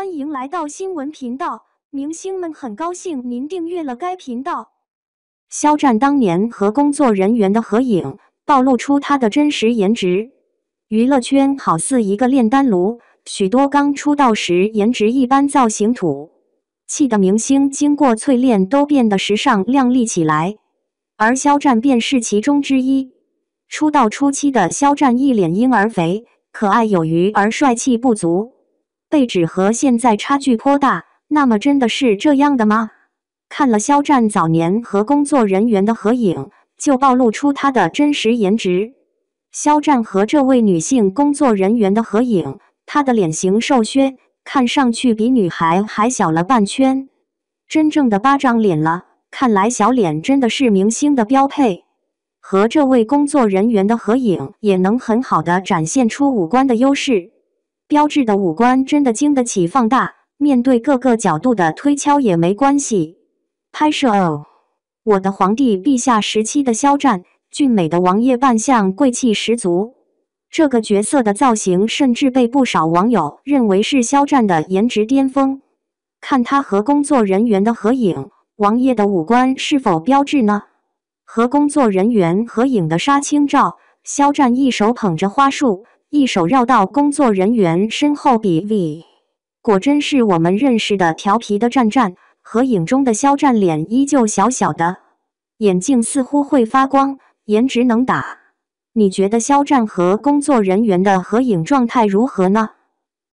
欢迎来到新闻频道，明星们很高兴您订阅了该频道。肖战当年和工作人员的合影，暴露出他的真实颜值。娱乐圈好似一个炼丹炉，许多刚出道时颜值一般、造型土气的明星，经过淬炼都变得时尚靓丽起来。而肖战便是其中之一。出道初期的肖战一脸婴儿肥，可爱有余而帅气不足。被指和现在差距颇大，那么真的是这样的吗？看了肖战早年和工作人员的合影，就暴露出他的真实颜值。肖战和这位女性工作人员的合影，他的脸型瘦削，看上去比女孩还小了半圈，真正的巴掌脸了。看来小脸真的是明星的标配。和这位工作人员的合影，也能很好的展现出五官的优势。标志的五官真的经得起放大，面对各个角度的推敲也没关系。拍摄哦，我的皇帝陛下时期的肖战，俊美的王爷扮相，贵气十足。这个角色的造型，甚至被不少网友认为是肖战的颜值巅峰。看他和工作人员的合影，王爷的五官是否标志呢？和工作人员合影的杀青照，肖战一手捧着花束。一手绕到工作人员身后比 V，果真是我们认识的调皮的战战。合影中的肖战脸依旧小小的，眼镜似乎会发光，颜值能打。你觉得肖战和工作人员的合影状态如何呢？